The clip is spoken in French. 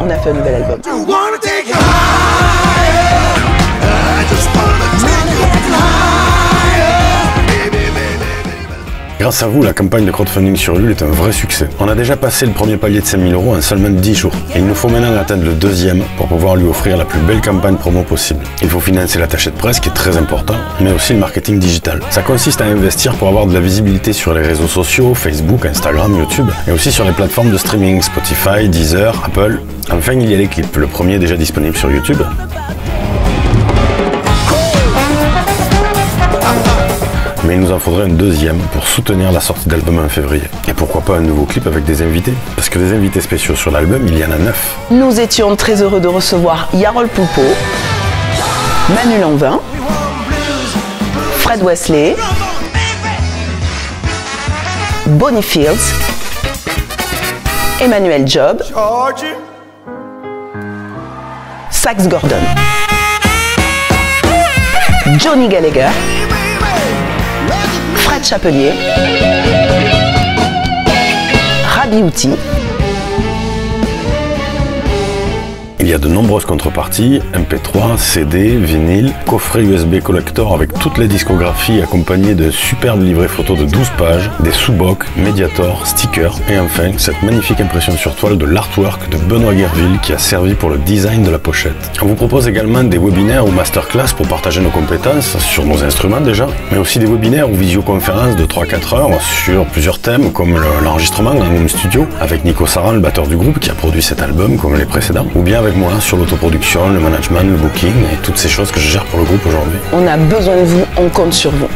on a fait un nouvel album. Grâce à vous, la campagne de crowdfunding sur Ulule est un vrai succès. On a déjà passé le premier palier de 5000 euros en seulement 10 jours. Et il nous faut maintenant atteindre le deuxième pour pouvoir lui offrir la plus belle campagne promo possible. Il faut financer la de presse qui est très important, mais aussi le marketing digital. Ça consiste à investir pour avoir de la visibilité sur les réseaux sociaux, Facebook, Instagram, YouTube, et aussi sur les plateformes de streaming, Spotify, Deezer, Apple. Enfin, il y a les clips. Le premier déjà disponible sur YouTube. Mais il nous en faudrait un deuxième pour soutenir la sortie d'album en février. Et pourquoi pas un nouveau clip avec des invités? Parce que des invités spéciaux sur l'album, il y en a neuf. Nous étions très heureux de recevoir Yarol Poupeau, Manu Lanvin, Fred Wesley, Bonnie Fields, Emmanuel Job, Sax Gordon, Johnny Gallagher, Chapelier, Rabi Outi, y a de nombreuses contreparties, MP3, CD, vinyle, coffret USB collector avec toutes les discographies accompagnées de superbes livrets photos de 12 pages, des sous-bocs, Mediator, stickers et enfin cette magnifique impression sur toile de l'artwork de Benoît Guerville qui a servi pour le design de la pochette. On vous propose également des webinaires ou masterclass pour partager nos compétences sur nos instruments déjà, mais aussi des webinaires ou visioconférences de 3-4 heures sur plusieurs thèmes comme l'enregistrement en home studio avec Nico Saran, le batteur du groupe qui a produit cet album comme les précédents, ou bien avec sur l'autoproduction, le management, le booking et toutes ces choses que je gère pour le groupe aujourd'hui. On a besoin de vous, on compte sur vous.